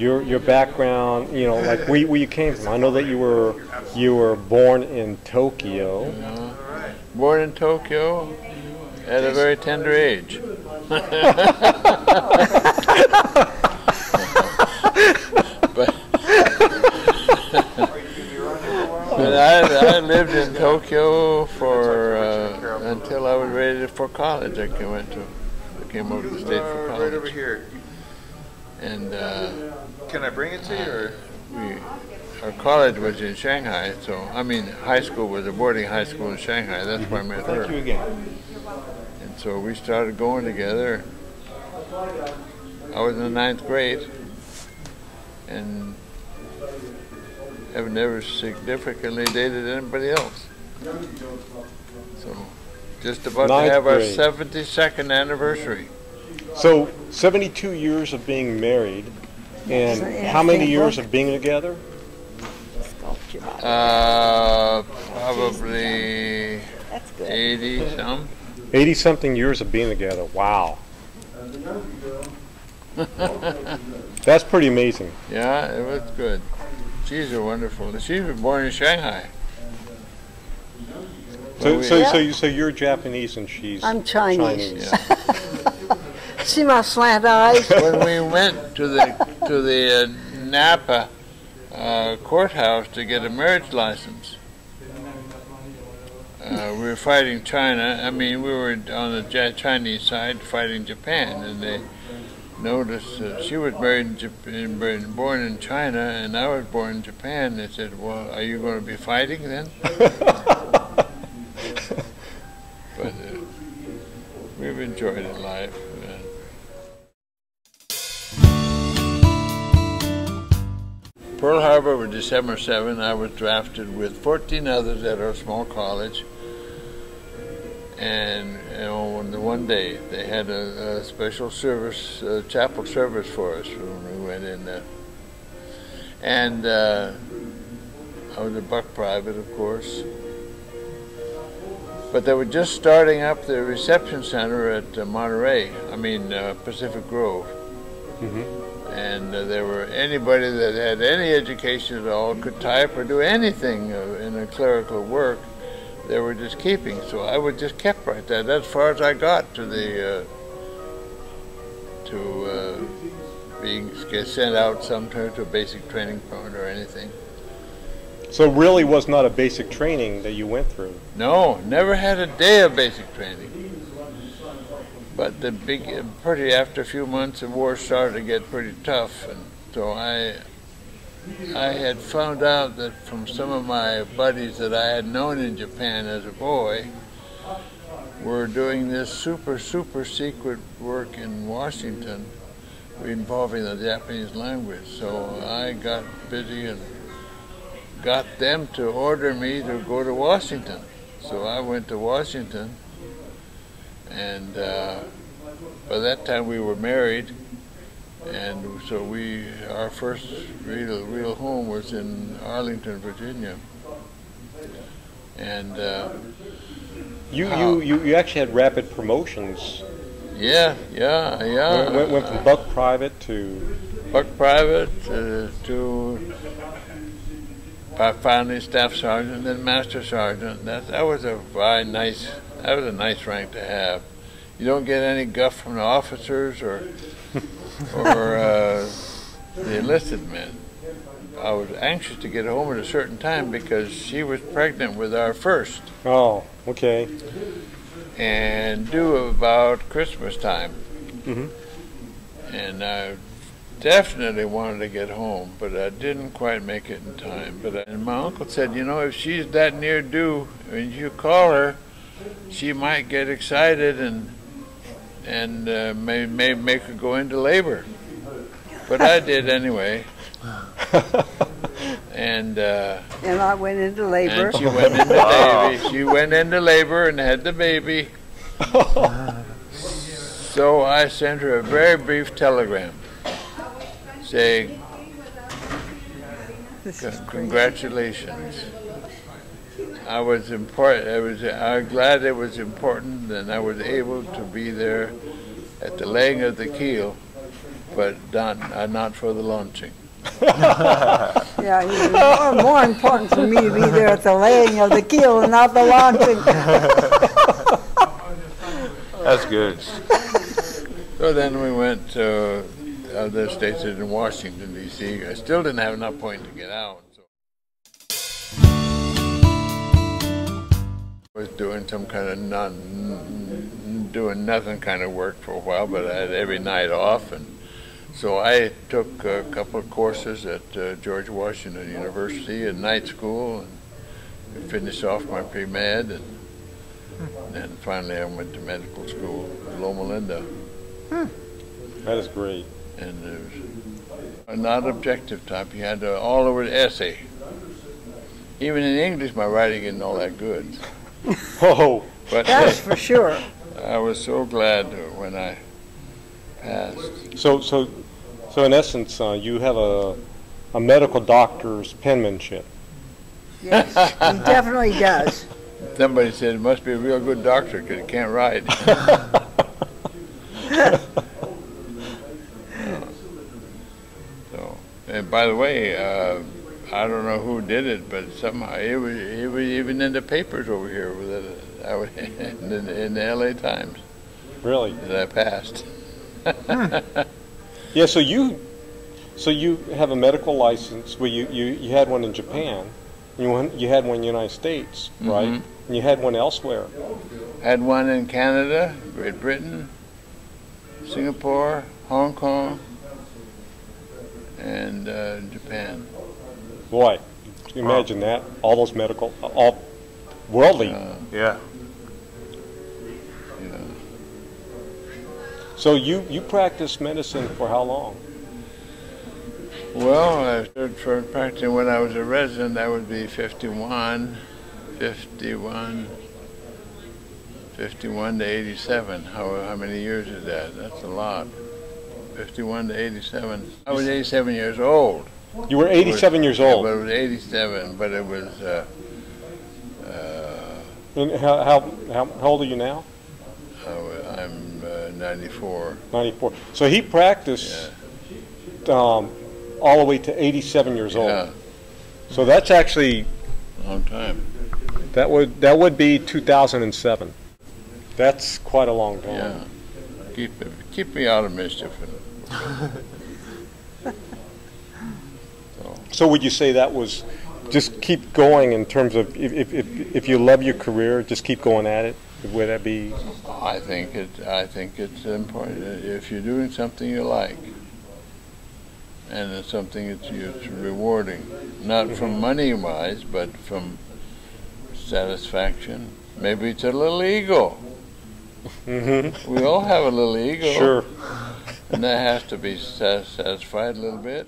your your background, you know, like where, where you came from. I know that you were you were born in Tokyo. Born in Tokyo at a very tender age. but but I, I lived in Tokyo for uh, until I was ready for college. I came, went to I came over to the state for college. Right over college, here. And uh, Can I bring it to you, or? we our college was in Shanghai. So I mean, high school was a boarding high school in Shanghai. That's where I met her. Thank you again. And so we started going together. I was in the ninth grade and have never significantly dated anybody else. So just about Ninth to have grade. our 72nd anniversary. So, 72 years of being married, and how many years of being together? Uh, probably 80 some. 80 something years of being together. Wow. That's pretty amazing. Yeah, it was good. She's a wonderful. She was born in Shanghai. So, so, so, you, so you're Japanese and she's I'm Chinese. Yeah. See my slant eyes? when we went to the to the uh, Napa uh, courthouse to get a marriage license, uh, we were fighting China. I mean, we were on the Ja- Chinese side fighting Japan, and they noticed that she was married in Japan, born in China, and I was born in Japan. They said, "Well, are you going to be fighting then?" but uh, we've enjoyed it life. Pearl Harbor was December 7. I was drafted with 14 others at our small college. And you know, on the one day they had a, a special service, uh chapel service for us when we went in there. And uh, I was a buck private, of course. But they were just starting up the reception center at uh, Monterey, I mean uh, Pacific Grove and uh, there were anybody that had any education at all could type or do anything uh, in a clerical work they were just keeping. So i was just kept right there. That's as far as i got to the uh, to uh, being sent out sometime to a basic training point or anything. So, really was not a basic training that you went through. no never had a day of basic training but the big pretty after a few months the war started to get pretty tough and so i I had found out that from some of my buddies that I had known in Japan as a boy were doing this super, super secret work in Washington involving the Japanese language. So I got busy and got them to order me to go to Washington. So I went to Washington, and uh, by that time we were married and so we our first real real home was in Arlington, Virginia. And uh, You, you, you, you actually had rapid promotions. yeah, yeah, yeah. Went, went, went from buck private to buck private uh, to finally staff sergeant, then master sergeant. That that was a very nice. That was a nice rank to have. You don't get any guff from the officers or or uh, the enlisted men. I was anxious to get home at a certain time because she was pregnant with our first, oh, okay. and due about Christmas time. Mm-hmm. And I definitely wanted to get home, but I didn't quite make it in time. But I, and my uncle said, you know, if she's that near due, and you call her, she might get excited and and uh, may may make her go into labor. But I did anyway, and. Uh, And I went into labor. and she went into labor. She went into labor and had the baby. So I sent her a very brief telegram saying, This is "Con- great. "Congratulations." I was important. I was. I'm glad it was important, and I was able to be there at the laying of the keel, but not uh, not for the launching. Yeah, it was more, more important for me to be there at the laying of the keel and not the launching. That's good. So then we went to other stations in Washington D.C. I still didn't have enough point to get out. I was doing some kind of non, doing nothing kind of work for a while, but I had every night off, and so I took a couple of courses at uh, George Washington University and night school, and finished off my pre med, and then finally I went to medical school at Loma Linda. That is great. and it was a not objective type. You had to all over the essay. Even in English, my writing isn't all that good. Oh, But That's for sure. I was so glad when I passed. so so so in essence, uh, you have a a medical doctor's penmanship. Yes, he definitely does. Somebody said it must be a real good doctor because he can't write. so, and by the way, uh, I don't know who did it, but somehow it was, it was even in the papers over here with it. I was in, the- in the L.A. Times Really? that I passed. Yeah. So you so you have a medical license. Well, you you, you had one in Japan. You went- you had one in the United States, right? Mhm. And you had one elsewhere. Had one in Canada, Great Britain, Singapore, Hong Kong, and uh, Japan. Boy, can you imagine that? All those medical, all worldly. Uh, Yeah. you know. So you you practiced medicine for how long? Well, I started for practicing when I was a resident. That would be 51, 51, 51 to 87. How, how many years is that? That's a lot. 51 to 87. I was 87 years old. You were 87 years old. Yeah, old. but it was 87, but it was, uh, uh, And how, how, how, how old are you now? I wa- I'm uh, 94. 94. So he practiced um, all the way to 87 years old. Yeah, So that's actually long time. that would that would be 2007. That's quite a long time. Yeah. Keep, keep me out of mischief. So would you say that was just keep going in terms of if, if, if, if you love your career, just keep going at it? Would that be I think it. I think it's important if you're doing something you like, and it's something that's it's rewarding, not from money wise, but from satisfaction. Maybe it's a little ego. mm-hmm. We all have a little ego, sure? and that has to be satisfied a little bit.